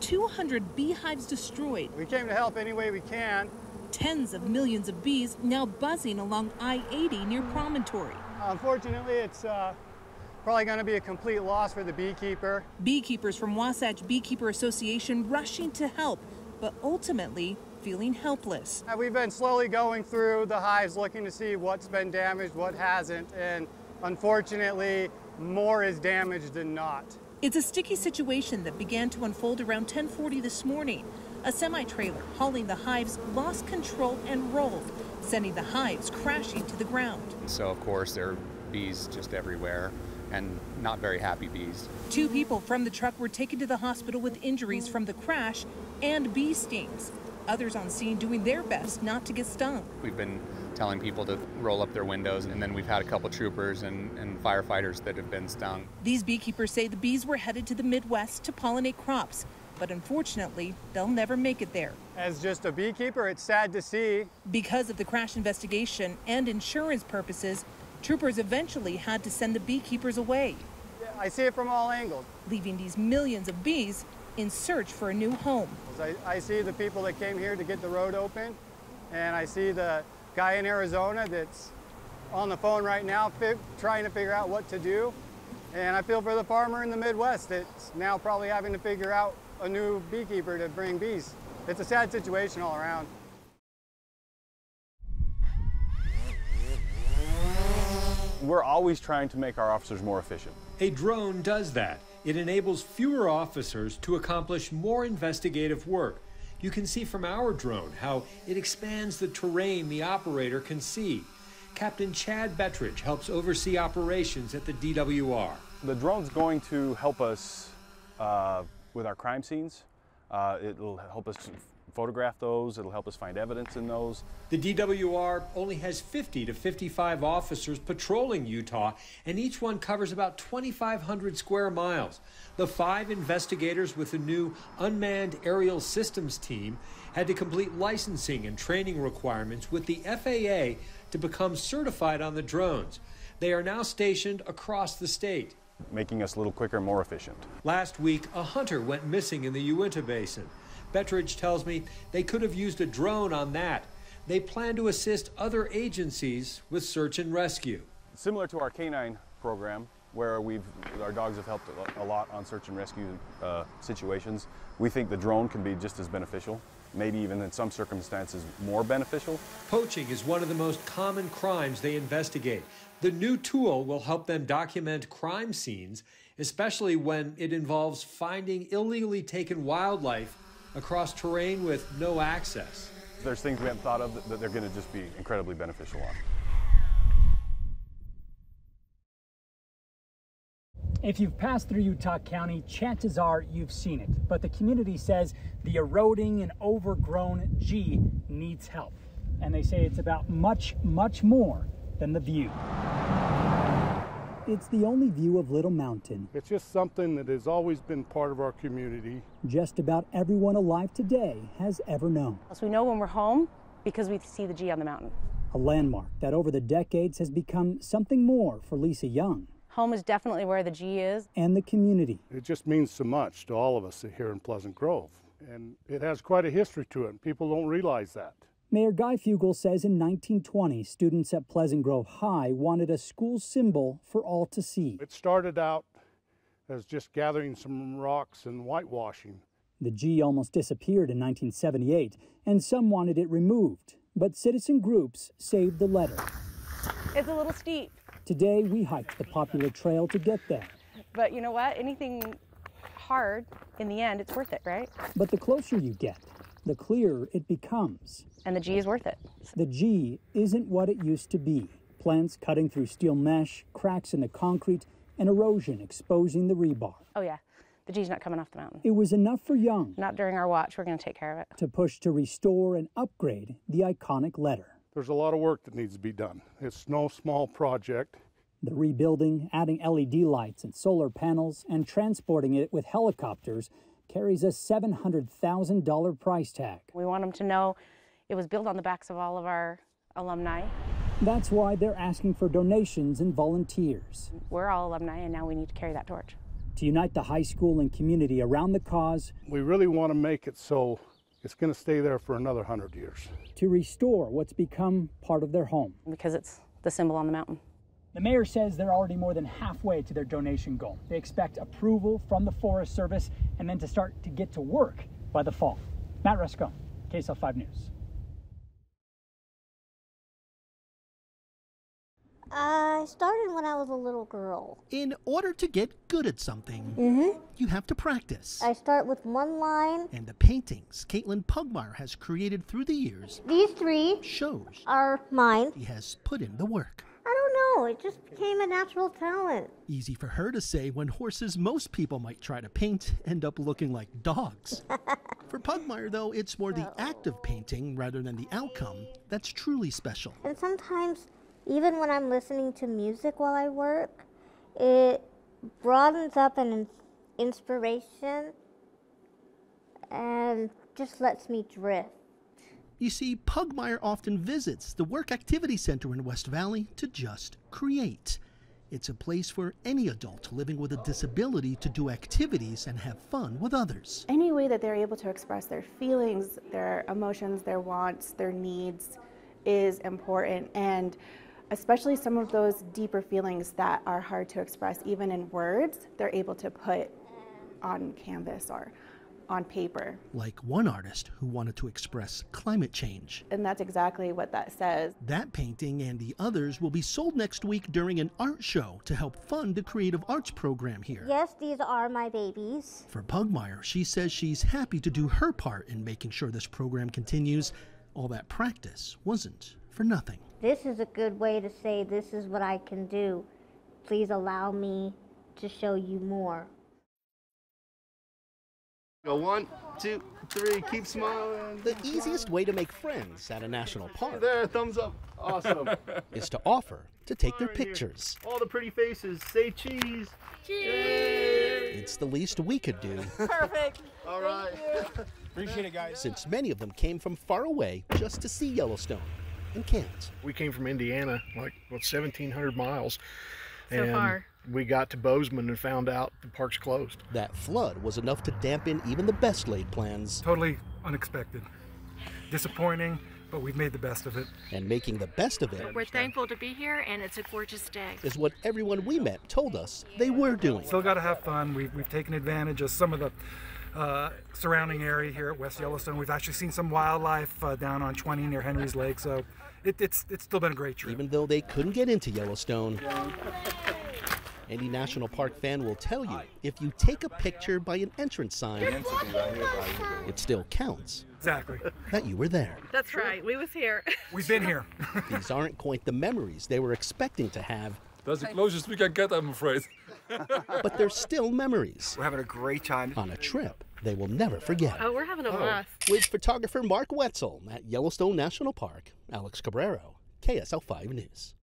200 beehives destroyed. We came to help any way we can. Tens of millions of bees now buzzing along I 80 near Promontory. Unfortunately, it's uh, probably going to be a complete loss for the beekeeper. Beekeepers from Wasatch Beekeeper Association rushing to help, but ultimately feeling helpless. We've been slowly going through the hives looking to see what's been damaged, what hasn't, and unfortunately, more is damaged than not. It's a sticky situation that began to unfold around 1040 this morning. A semi-trailer hauling the hives lost control and rolled, sending the hives crashing to the ground. So of course there are bees just everywhere and not very happy bees. Two people from the truck were taken to the hospital with injuries from the crash and bee stings. Others on scene doing their best not to get stung. We've been telling people to roll up their windows, and then we've had a couple troopers and, and firefighters that have been stung. These beekeepers say the bees were headed to the Midwest to pollinate crops, but unfortunately, they'll never make it there. As just a beekeeper, it's sad to see. Because of the crash investigation and insurance purposes, troopers eventually had to send the beekeepers away. Yeah, I see it from all angles. Leaving these millions of bees in search for a new home. I, I see the people that came here to get the road open, and I see the guy in Arizona that's on the phone right now trying to figure out what to do. And I feel for the farmer in the Midwest that's now probably having to figure out a new beekeeper to bring bees. It's a sad situation all around. We're always trying to make our officers more efficient. A drone does that. It enables fewer officers to accomplish more investigative work. You can see from our drone how it expands the terrain the operator can see. Captain Chad Bettridge helps oversee operations at the DWR. The drone's going to help us uh, with our crime scenes. Uh, it'll help us photograph those. It'll help us find evidence in those. The DWR only has 50 to 55 officers patrolling Utah, and each one covers about 2,500 square miles. The five investigators with the new Unmanned Aerial Systems team had to complete licensing and training requirements with the FAA to become certified on the drones. They are now stationed across the state. Making us a little quicker more efficient. Last week, a hunter went missing in the Uinta Basin. Bettridge tells me they could have used a drone on that. They plan to assist other agencies with search and rescue. Similar to our canine program, where we've our dogs have helped a lot on search and rescue uh, situations. We think the drone can be just as beneficial, maybe even in some circumstances more beneficial. Poaching is one of the most common crimes they investigate. The new tool will help them document crime scenes, especially when it involves finding illegally taken wildlife across terrain with no access. There's things we haven't thought of that they're going to just be incredibly beneficial on. If you've passed through Utah County, chances are you've seen it. But the community says the eroding and overgrown G needs help. And they say it's about much, much more than the view. It's the only view of Little Mountain. It's just something that has always been part of our community. Just about everyone alive today has ever known. So we know when we're home because we see the G on the mountain. A landmark that over the decades has become something more for Lisa Young. Home is definitely where the G is. And the community. It just means so much to all of us here in Pleasant Grove. And it has quite a history to it, and people don't realize that. Mayor Guy Fugal says in 1920, students at Pleasant Grove High wanted a school symbol for all to see. It started out as just gathering some rocks and whitewashing. The G almost disappeared in 1978, and some wanted it removed, but citizen groups saved the letter. It's a little steep. Today, we hiked the popular trail to get there. But you know what? Anything hard, in the end, it's worth it, right? But the closer you get, the clearer it becomes. And the G is worth it. The G isn't what it used to be. Plants cutting through steel mesh, cracks in the concrete, and erosion exposing the rebar. Oh, yeah. The G's not coming off the mountain. It was enough for Young. Not during our watch. We're going to take care of it. To push to restore and upgrade the iconic letter. There's a lot of work that needs to be done. It's no small project. The rebuilding, adding LED lights and solar panels, and transporting it with helicopters carries a $700,000 price tag. We want them to know it was built on the backs of all of our alumni. That's why they're asking for donations and volunteers. We're all alumni, and now we need to carry that torch. to unite the high school and community around the cause. We really want to make it so it's going to stay there for another hundred years. To restore what's become part of their home. Because it's the symbol on the mountain. The mayor says they're already more than halfway to their donation goal. They expect approval from the Forest Service and then to start to get to work by the fall. Matt Rascon, KSL 5 News. I started when I was a little girl. In order to get good at something, Mm-hmm. you have to practice. I start with one line. And the paintings Caitlin Pugmire has created through the years These three shows are mine. he has put in the work. It just became a natural talent. Easy for her to say when horses most people might try to paint end up looking like dogs. for Pugmire, though, it's more the act of painting rather than the outcome that's truly special. And sometimes, even when I'm listening to music while I work, it broadens up an inspiration and just lets me drift. You see, Pugmire often visits the Work Activity Center in West Valley to just create. It's a place for any adult living with a disability to do activities and have fun with others. Any way that they're able to express their feelings, their emotions, their wants, their needs is important. And especially some of those deeper feelings that are hard to express, even in words, they're able to put on canvas or on paper. Like one artist who wanted to express climate change. And that's exactly what that says. That painting and the others will be sold next week during an art show to help fund the creative arts program here. Yes, these are my babies. For Pugmire, she says she's happy to do her part in making sure this program continues. All that practice wasn't for nothing. This is a good way to say this is what I can do. Please allow me to show you more. Go one, two, three, keep smiling. The easiest way to make friends at a national park There, thumbs up. Awesome. is to offer to take their pictures. All the pretty faces. Say cheese. Cheese. It's the least we could do Perfect. All right. Appreciate it, guys. since many of them came from far away just to see Yellowstone and can't. We came from Indiana, like what, 1,700 miles. So and far. We got to Bozeman and found out the park's closed. That flood was enough to dampen even the best laid plans. Totally unexpected. Disappointing, but we've made the best of it. And making the best of it We're thankful to be here, and it's a gorgeous day. is what everyone we met told us they were doing. Still got to have fun. We've, we've taken advantage of some of the uh, surrounding area here at West Yellowstone. We've actually seen some wildlife uh, down on 20 near Henry's Lake, so it, it's, it's still been a great trip. Even though they couldn't get into Yellowstone, any national park fan will tell you if you take a picture by an entrance sign, it still counts Exactly. that you were there. That's right. We was here. We've been here. These aren't quite the memories they were expecting to have, That's the closest we can get, I'm afraid. but they're still memories. We're having a great time. On a trip they will never forget. Oh, we're having a oh. blast. With photographer Mark Wetzel at Yellowstone National Park, Alex Cabrero, KSL 5 News.